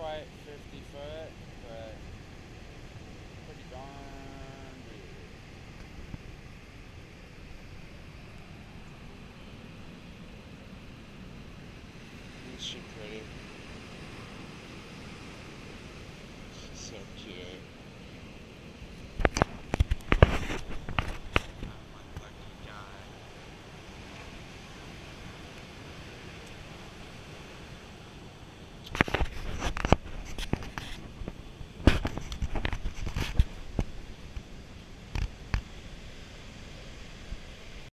quite 50 foot, but pretty darn big. Isn't she pretty?